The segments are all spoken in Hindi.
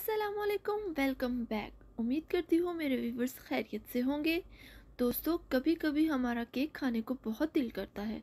असलकुम वेलकम बैक उम्मीद करती हूँ मेरे व्यूवर्स खैरियत से होंगे। दोस्तों कभी कभी हमारा केक खाने को बहुत दिल करता है,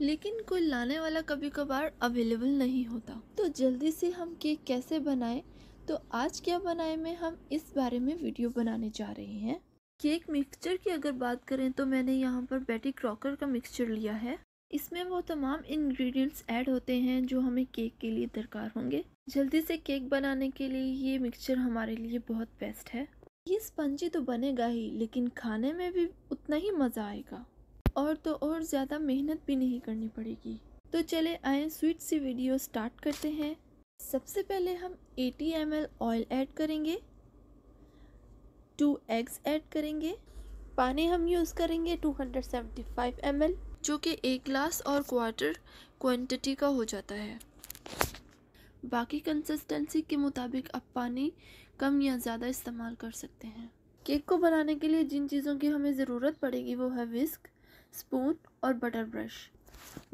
लेकिन कोई लाने वाला कभी कभार अवेलेबल नहीं होता। तो जल्दी से हम केक कैसे बनाएँ? तो आज क्या बनाए में हम इस बारे में वीडियो बनाने जा रहे हैं। केक मिक्सचर की अगर बात करें तो मैंने यहाँ पर बेटी क्रॉकर का मिक्सचर लिया है। इसमें वो तमाम इंग्रेडिएंट्स ऐड होते हैं जो हमें केक के लिए दरकार होंगे। जल्दी से केक बनाने के लिए ये मिक्सचर हमारे लिए बहुत बेस्ट है। ये स्पंजी तो बनेगा ही, लेकिन खाने में भी उतना ही मज़ा आएगा। और तो और ज़्यादा मेहनत भी नहीं करनी पड़ेगी। तो चले आए स्वीट सी वीडियो स्टार्ट करते हैं। सबसे पहले हम 80 एम ऑयल ऐड करेंगे। टू एग्स ऐड करेंगे। पानी हम यूज़ करेंगे 275 ml जो कि एक ग्लास और क्वार्टर क्वांटिटी का हो जाता है। बाकी कंसिस्टेंसी के मुताबिक आप पानी कम या ज़्यादा इस्तेमाल कर सकते हैं। केक को बनाने के लिए जिन चीज़ों की हमें ज़रूरत पड़ेगी वो है विस्क स्पून और butter brush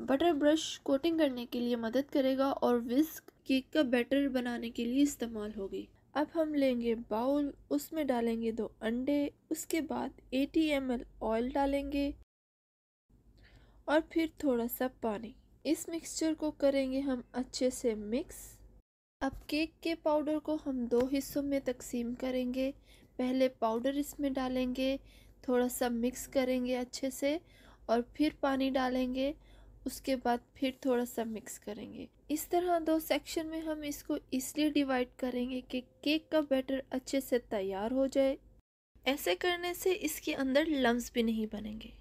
butter brush coating करने के लिए मदद करेगा और विस्क केक का बैटर बनाने के लिए इस्तेमाल होगी। अब हम लेंगे बाउल उसमें डालेंगे दो अंडे, उसके बाद 80 एम ऑयल डालेंगे। और फिर थोड़ा सा पानी। इस मिक्सचर को करेंगे हम अच्छे से मिक्स अब केक के पाउडर को हम दो हिस्सों में तकसीम करेंगे। पहले पाउडर इसमें डालेंगे थोड़ा सा मिक्स करेंगे अच्छे से और फिर पानी डालेंगे। उसके बाद फिर थोड़ा सा मिक्स करेंगे। इस तरह दो सेक्शन में हम इसको इसलिए डिवाइड करेंगे कि केक का बैटर अच्छे से तैयार हो जाए। ऐसे करने से इसके अंदर लम्स भी नहीं बनेंगे।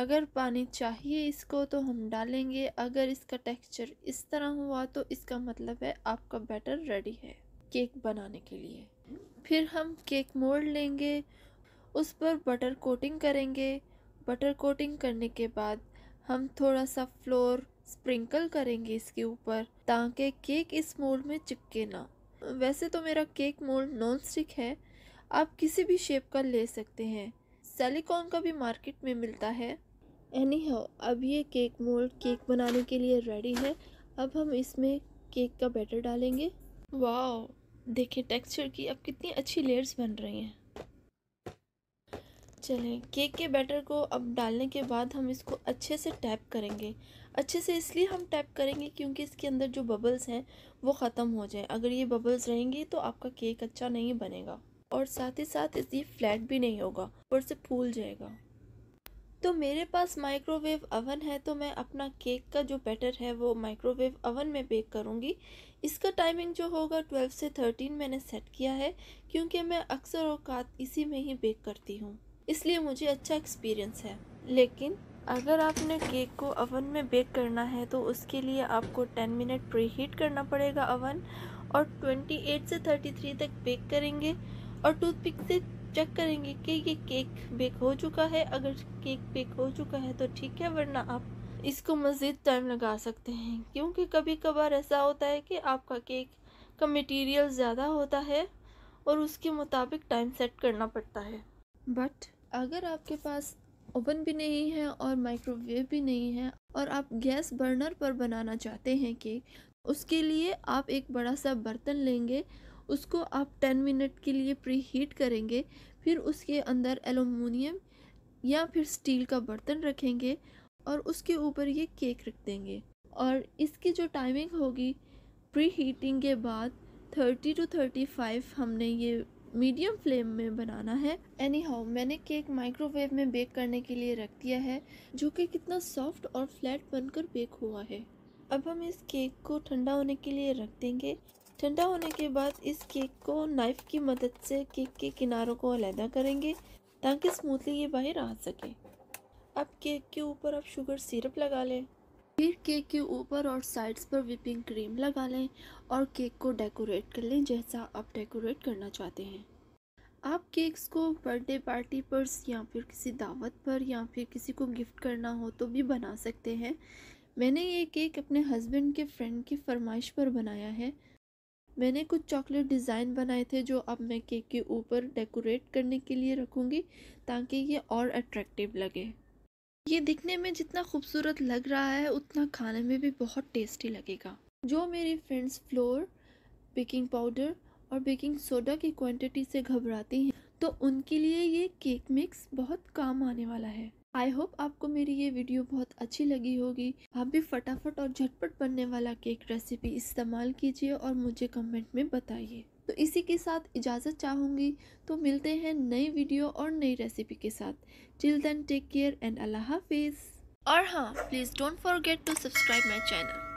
अगर पानी चाहिए इसको तो हम डालेंगे। अगर इसका टेक्सचर इस तरह हुआ तो इसका मतलब है आपका बैटर रेडी है केक बनाने के लिए। फिर हम केक मोल्ड लेंगे, उस पर बटर कोटिंग करेंगे। बटर कोटिंग करने के बाद हम थोड़ा सा फ्लोर स्प्रिंकल करेंगे इसके ऊपर ताकि केक इस मोल्ड में चिपके ना। वैसे तो मेरा केक मोल्ड नॉन स्टिक है, आप किसी भी शेप का ले सकते हैं। सेलिकॉन का भी मार्केट में मिलता है। एनी हाउ अब ये केक मोल्ड केक बनाने के लिए रेडी है। अब हम इसमें केक का बैटर डालेंगे। वाह देखिए टेक्सचर की अब कितनी अच्छी लेयर्स बन रही हैं। चलें केक के बैटर को अब डालने के बाद हम इसको अच्छे से टैप करेंगे। अच्छे से इसलिए हम टैप करेंगे क्योंकि इसके अंदर जो बबल्स हैं, वो ख़त्म हो जाए। अगर ये बबल्स रहेंगे तो आपका केक अच्छा नहीं बनेगा। और साथ ही साथ ये फ्लैट भी नहीं होगा, ऊपर से फूल जाएगा। तो मेरे पास माइक्रोवेव अवन है तो मैं अपना केक का जो बैटर है, वो माइक्रोवेव अवन में बेक करूँगी। इसका टाइमिंग जो होगा ट्वेल्व से थर्टीन मैंने सेट किया है, क्योंकि मैं अक्सर अवकात इसी में ही बेक करती हूँ। इसलिए मुझे अच्छा एक्सपीरियंस है। लेकिन अगर आपने केक को अवन में बेक करना है तो उसके लिए आपको 10 मिनट प्री हीट करना पड़ेगा अवन और 28 से 33 तक बेक करेंगे और टूथपिक से चेक करेंगे कि ये केक बेक हो चुका है। अगर केक बेक हो चुका है तो ठीक है, वरना आप इसको मज़ीद टाइम लगा सकते हैं। क्योंकि कभी कभार ऐसा होता है कि आपका केक का मटेरियल ज़्यादा होता है और उसके मुताबिक टाइम सेट करना पड़ता है। बट अगर आपके पास ओवन भी नहीं है और माइक्रोवेव भी नहीं है और आप गैस बर्नर पर बनाना चाहते हैं केक, उसके लिए आप एक बड़ा सा बर्तन लेंगे उसको आप टेन मिनट के लिए प्री हीट करेंगे, फिर उसके अंदर एलुमिनियम या फिर स्टील का बर्तन रखेंगे और उसके ऊपर ये केक रख देंगे। और इसकी जो टाइमिंग होगी प्री हीटिंग के बाद थर्टी टू थर्टी फाइव हमने ये मीडियम फ्लेम में बनाना है। एनी हाउ मैंने केक माइक्रोवेव में बेक करने के लिए रख दिया है, जो कि कितना सॉफ्ट और फ्लैट बनकर बेक हुआ है। अब हम इस केक को ठंडा होने के लिए रख देंगे। ठंडा होने के बाद इस केक को नाइफ़ की मदद से केक के किनारों को अलहदा करेंगे ताकि स्मूथली ये बाहर आ सके। अब केक के ऊपर आप शुगर सिरप लगा लें। फिर केक के ऊपर और साइड्स पर विपिंग क्रीम लगा लें और केक को डेकोरेट कर लें जैसा आप डेकोरेट करना चाहते हैं। आप केक्स को बर्थडे पार्टी पर या फिर किसी दावत पर या फिर किसी को गिफ्ट करना हो तो भी बना सकते हैं। मैंने ये केक अपने हस्बैंड के फ्रेंड की फरमाइश पर बनाया है। मैंने कुछ चॉकलेट डिज़ाइन बनाए थे जो अब मैं केक के ऊपर डेकोरेट करने के लिए रखूँगी ताकि ये और अट्रैक्टिव लगे। ये दिखने में जितना खूबसूरत लग रहा है, उतना खाने में भी बहुत टेस्टी लगेगा। जो मेरी फ्रेंड्स फ्लोर बेकिंग पाउडर और बेकिंग सोडा की क्वांटिटी से घबराती हैं तो उनके लिए ये केक मिक्स बहुत काम आने वाला है। आई होप आपको मेरी ये वीडियो बहुत अच्छी लगी होगी। आप भी फटाफट और झटपट बनने वाला केक रेसिपी इस्तेमाल कीजिए और मुझे कमेंट में बताइए। तो इसी के साथ इजाज़त चाहूँगी। तो मिलते हैं नई वीडियो और नई रेसिपी के साथ। Till then take care and अल्लाह हाफिज़ और हाँ please don't forget to subscribe my channel